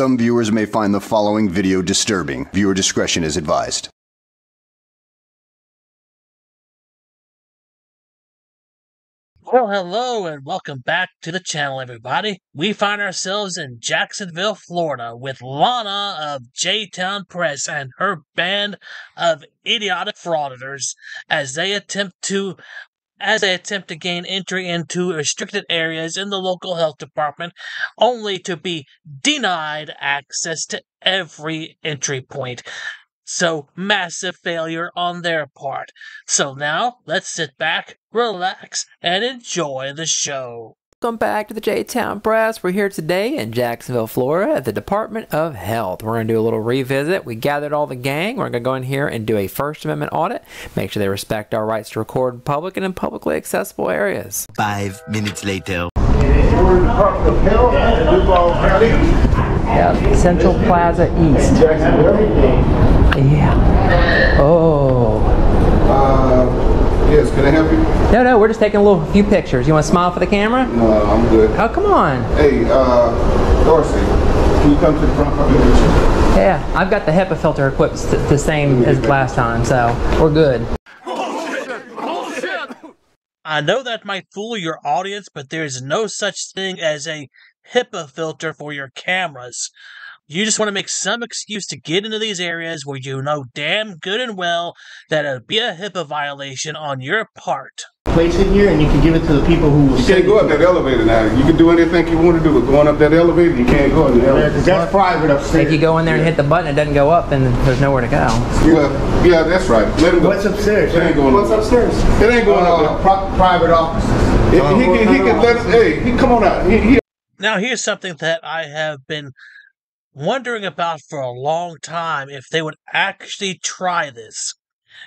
Some viewers may find the following video disturbing. Viewer discretion is advised. Well, hello and welcome back to the channel, everybody. We find ourselves in Jacksonville, Florida, with Lana of J Town Press and her band of idiotic frauditors as they attempt to as they attempt to gain entry into restricted areas in the local health department, only to be denied access to every entry point. So, massive failure on their part. So now, let's sit back, relax, and enjoy the show. Welcome back to the J Town Press. We're here today in Jacksonville, Florida at the Department of Health. We're going to do a little revisit. We gathered all the gang. We're going to go in here and do a First Amendment audit, make sure they respect our rights to record in public and in publicly accessible areas. Five minutes later. Yeah, Central Plaza East. Yeah. Oh. Uh, yes, can I help you? No, no, we're just taking a little few pictures. You want to smile for the camera? No, I'm good. Oh, come on. Hey, uh, Dorsey, can you come to the front for me? Yeah, I've got the HIPAA filter equipped the same as last time, so we're good. Holy shit! I know that might fool your audience, but there's no such thing as a HIPAA filter for your cameras. You just want to make some excuse to get into these areas where you know damn good and well that it'll be a HIPAA violation on your part. Place it here and you can give it to the people who will You can't go up that elevator now. You can do anything you want to do, but going up that elevator, you can't go in the elevator. because that's private upstairs. If you go in there and hit the button, it doesn't go up, then there's nowhere to go. Well, yeah, that's right. Let him go. What's upstairs? It ain't going What's up. upstairs? It ain't going Uh, up. pri- private offices. He, he can, he can let him, hey, he come on out. He, he Now, here's something that I have been wondering about for a long time if they would actually try this.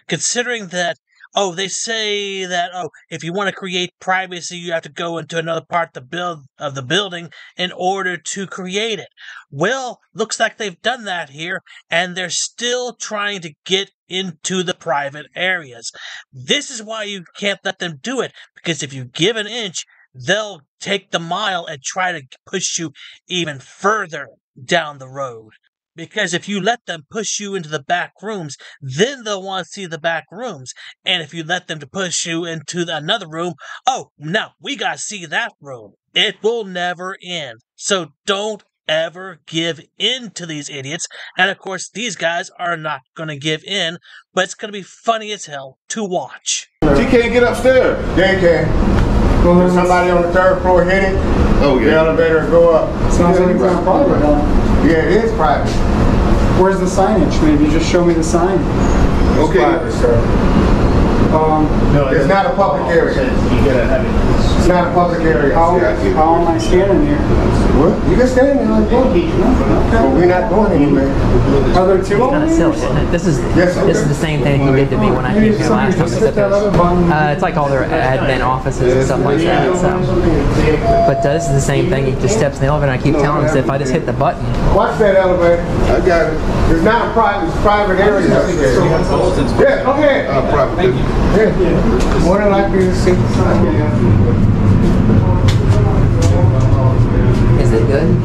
Considering that, oh, they say that, oh, if you want to create privacy, you have to go into another part of the, build, of the building in order to create it. Well, looks like they've done that here, and they're still trying to get into the private areas. This is why you can't let them do it, because if you give an inch, they'll take the mile and try to push you even further down the road. Because if you let them push you into the back rooms, then they'll want to see the back rooms. And if you let them to push you into the, another room, oh, no, we gotta see that room. It will never end. So don't ever give in to these idiots. And of course, these guys are not gonna give in, but it's gonna be funny as hell to watch. he can't get upstairs. They can. Somebody on the third floor hit it, Oh, the yeah. elevator go up. Sounds like it's on private, huh? Yeah, it is private. Where's the signage? Maybe just show me the sign. It's Okay. private, sir. Um, no, It's not a public area. It's not a public area. how, Yeah, how am I standing here? What? You can stand there like that. But we're not going anywhere. Are there two of Kind of them? silly, isn't it? This is Yes, this is the same thing he did to me when I came here last time. Except hit that other it's, uh, it's like all their admin offices and stuff like that. So, but uh, this is the same thing. He just steps in the elevator. and I keep telling him if I just hit the button, Watch that elevator. I got it. It's not a private, it's private area upstairs. Yeah, go ahead. Uh, probably. Yeah. More than likely to see the sign. is it good?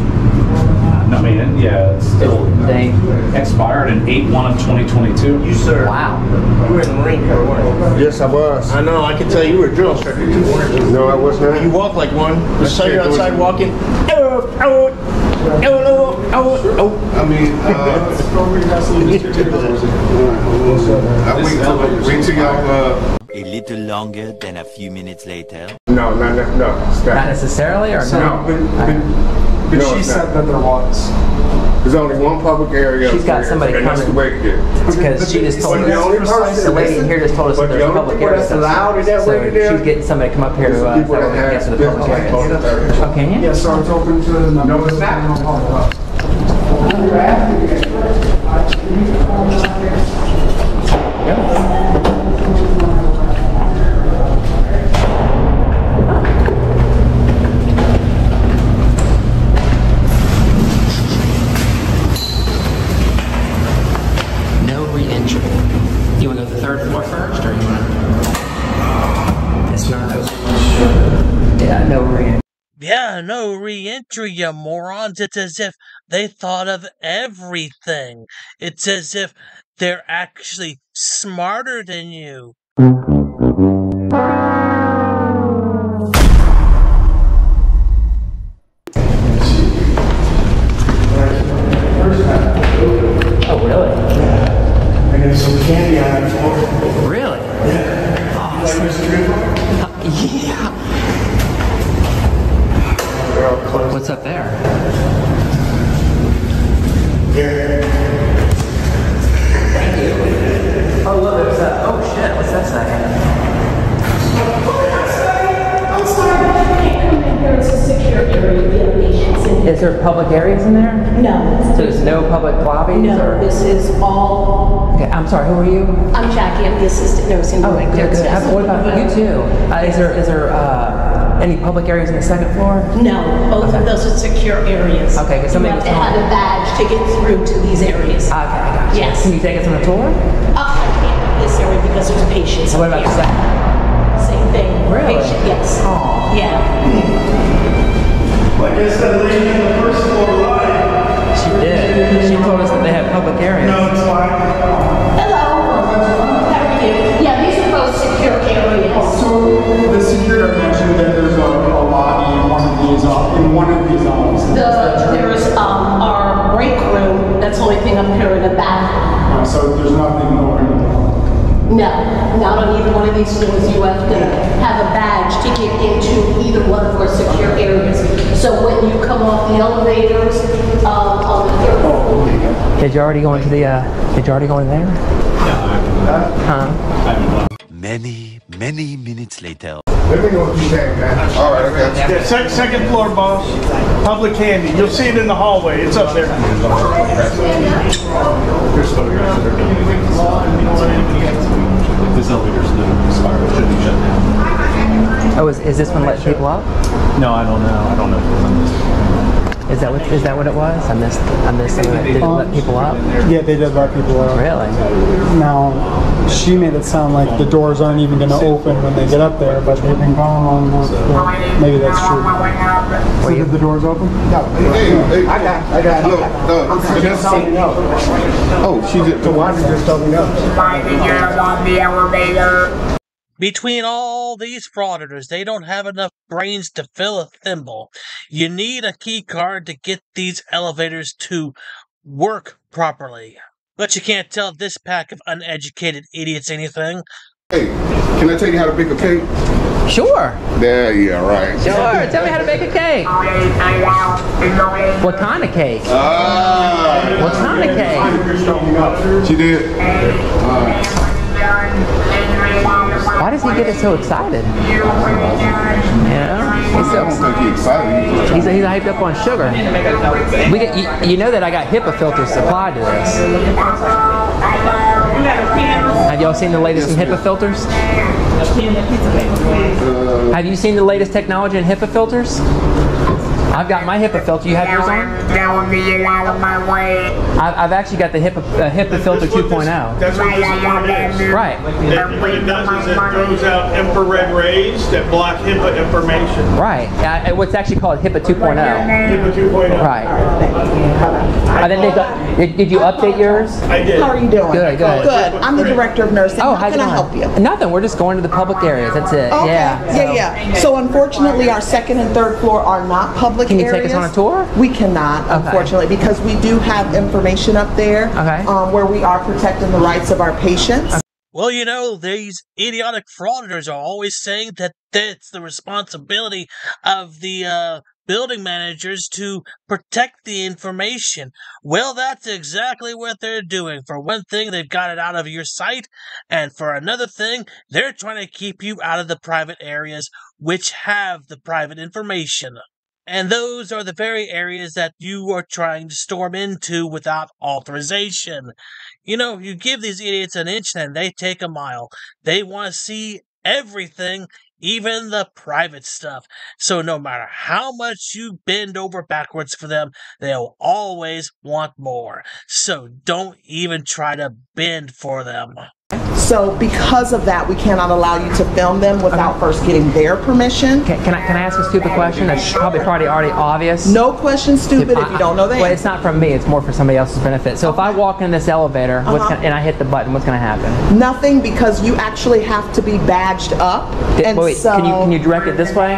I mean, yeah, it's still They expired in 8-1 of 2022. You, sir. wow. You were in the Marine Corps, weren't you? Yes, I was. I know, I can tell you were a drill instructor too, weren't you? No, I was not. You walk like one. I saw you outside walking. Oh, oh, oh, oh, oh, oh. I mean, uh, I wait till, wait till y'all, uh, A little longer than a few minutes later. no, no, no, no, Not necessarily, or So, no? but, but, but No, she said not. that there was. There's only one public area. She's got somebody And that's the coming. way to get it. Because she just told But the only us. The lady here just told us that there's only public area. that's allowed in that So way she's getting somebody to come up here to uh, that we can get to the public areas. business. Oh, can you? Yes, so it's open to the No, it's not. No no re-entry. Yeah, no re-entry, you morons. It's as if they thought of everything. It's as if they're actually smarter than you. Oh, really? I got some candy on the floor. Really? Yeah. They're uh, all closed. What's up there? Here. Thank you. Oh, look, there's that. Oh, shit. What's that say? I'm sorry, but you can't come in here. It's a secure area. We have patients in here. Is there public areas in there? No. So there's no public lobbies? No, or? this is all, Okay, I'm sorry, who are you? I'm Jackie, I'm the assistant nursing Oh, director. good, good. Yes. What about you too? Uh, is there, is there, uh, any public areas on the second floor? No, both of those are secure areas. Okay, 'cause You somebody have was to have a badge to get through to these areas. Okay, I got you. Yes. Can you take us on a tour? Uh, I can't in this area because there's patients What up about the second? Same thing. Really? Patient, yes. Aw. Yeah. Well, I guess that lady in the first floor into either one of our secure areas. So when you come off the elevators, um, on the third floor, Did you already go into the, uh, did you already go in there? Huh? Many, many minutes later. Let me know what you think, man. All right, I got you. Yeah, sec- second floor, boss. Public candy. You'll see it in the hallway. It's up there. This elevator's the spiral, should be shut down. Oh, is, is this one letting people up? No, I don't know, I don't know. Is that what, is that what it was? I missed, I missed something. Did it let people up? Yeah, they did let people out. Really? Now, she made it sound like the doors aren't even gonna open when they get up there, but they've been gone long enough. Maybe that's true. So did the doors open? Hey, hey, I got, I got. Look, no, She just told me no. oh, she did. The one just told me no. Between all these frauditors, they don't have enough brains to fill a thimble. You need a key card to get these elevators to work properly. But you can't tell this pack of uneducated idiots anything. Hey, can I tell you how to bake a cake? Sure. Yeah, yeah, right. Sure. Tell me how to bake a cake. What kind of cake? Ah, What kind of cake? she did. Why does he get so excited? Yeah. He's so, excited. he's, he's hyped up on sugar. We get, you, you know that I got HIPAA filters supplied to this. Have y'all seen the latest in HIPAA filters? Have you seen the latest technology in HIPAA filters? I've got my HIPAA filter. You have yours on? I've, I've actually got the HIPAA, uh, HIPAA filter 2.0. That's what this is. Right. And what it does is it throws out infrared rays that block HIPAA information. Right. Uh, what's actually called HIPAA 2.0. HIPAA 2.0. Right. And then they got, did, did you update yours? I did. How are you doing? Good, good. Good. I'm the director of nursing. Oh, How can I help you? Nothing. We're just going to the public areas. That's it. Okay. Yeah. Yeah, yeah. So unfortunately, our second and third floor are not public Can you areas. take us on a tour? We cannot, Okay. unfortunately, because we do have information up there Okay. um, where we are protecting the rights of our patients. Well, you know, these idiotic frauditors are always saying that it's the responsibility of the uh, building managers to protect the information. Well, that's exactly what they're doing. For one thing, they've got it out of your sight, and for another thing, they're trying to keep you out of the private areas which have the private information. And those are the very areas that you are trying to storm into without authorization. You know, you give these idiots an inch and they take a mile. They want to see everything, even the private stuff. So no matter how much you bend over backwards for them, they'll always want more. So don't even try to bend for them. So because of that, we cannot allow you to film them without first getting their permission. Can, can I can I ask a stupid question that's probably probably already obvious? No question stupid if you don't know the Well, answer. it's not from me. It's more for somebody else's benefit. So if I walk in this elevator Uh-huh. gonna, and I hit the button, what's going to happen? Nothing because you actually have to be badged up. Di- And wait, so can you can you direct it this way?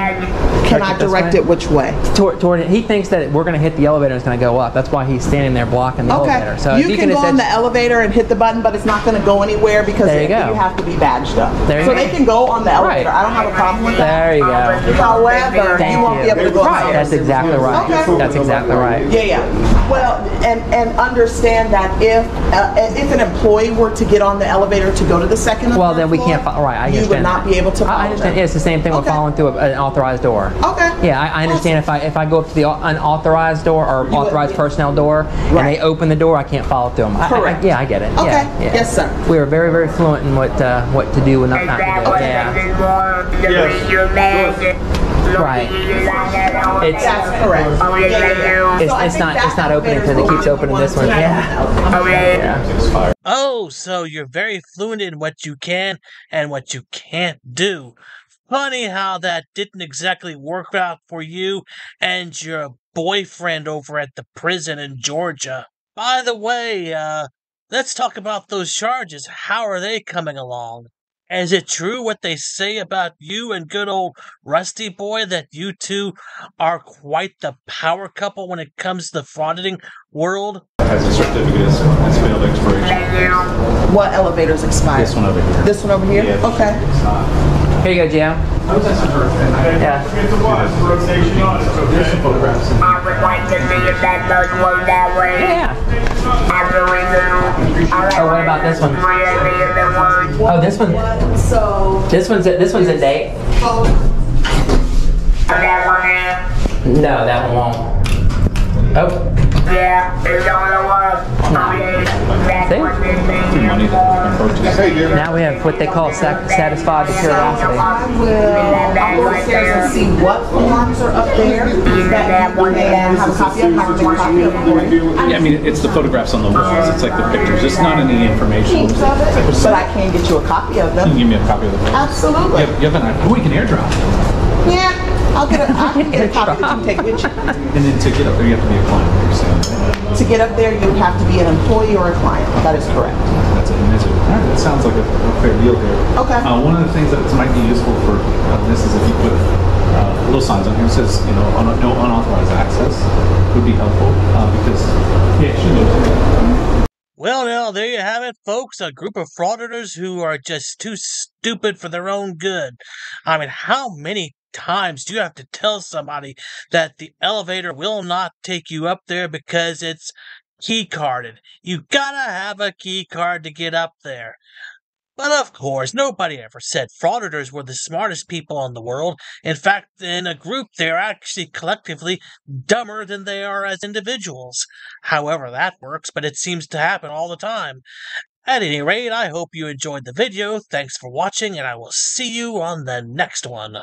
can I this direct way? it which way? Toward, toward he thinks that we're going to hit the elevator and it's going to go up. That's why he's standing there blocking the Okay. elevator. So you can go on the elevator and hit the button, but it's not going to go anywhere because There you go. have to be badged up. There you so go. they can go on the elevator. I don't have a problem with that. There you go. However, Thank you won't be able to go Right. That's exactly right. Okay. That's exactly right. Yeah, yeah. Well, and and understand that if uh, if an employee were to get on the elevator to go to the second, Well, then we floor, can't. Right, I understand. you would not that. be able to. I- I understand. Yeah, it's the same thing with Okay. following through an authorized door. Okay. Yeah, I, I understand if I if I go up to the unauthorized door or would- authorized personnel door and they open the door, I can't follow through them. I- I- Correct. yeah, I get it. Okay. Yeah, yeah. Yes, sir. We are very very fluent in what uh, what to do and not, not to do. Yeah. Right. It's That's correct. It's, So it's not it's not opening because it keeps opening this one. want to Yeah. yeah. Oh, so you're very fluent in what you can and what you can't do. Funny how that didn't exactly work out for you and your boyfriend over at the prison in Georgia. By the way, uh, let's talk about those charges. How are they coming along? Is it true what they say about you and good old Rusty Boy that you two are quite the power couple when it comes to the frauditing world? Has a certificate, it's it's failed expiration. What elevator's expired? This one over here. This one over here? Yeah. Okay. Here you go, Jim. Yeah. There's some photographs. I would like to see if that does work that way. Yeah. Oh, what about this one? really the one. Oh, this one. So This one's this one's a date. No, that one won't. Oh, Yeah, it's the only one. Okay, that See? one is Some money that we can purchase. now we have what they call sac- satisfied the curiosity. I will, I'll go upstairs and see what forms are up there that you can have a copy of, have a copy of for. Yeah, I mean, it's the photographs on the walls. It's like the pictures. It's not any information. Keeps of it, but I can get you a copy of You can them. give me a copy of the photos. Absolutely. You have, you have an, oh, we can airdrop. Yeah, I'll get a, I can get a copy that you can take with you. And then to get up there, you have to be a client. you're saying. To get up there, you have to be an employee or a client. That is correct. That's it. And that's it. All right, that sounds like a, a fair deal here. Okay. Uh, one of the things that might be useful for uh, this is if you put uh, little signs on here that says, you know, un- no unauthorized access would be helpful uh, because yeah, it should Well, now, there you have it, folks. A group of frauditors who are just too stupid for their own good. I mean, how many times do you have to tell somebody that the elevator will not take you up there because it's key carded? You gotta have a key card to get up there. But of course, nobody ever said frauditors were the smartest people in the world. In fact, in a group, they're actually collectively dumber than they are as individuals. However, that works, but it seems to happen all the time. At any rate, I hope you enjoyed the video. Thanks for watching, and I will see you on the next one.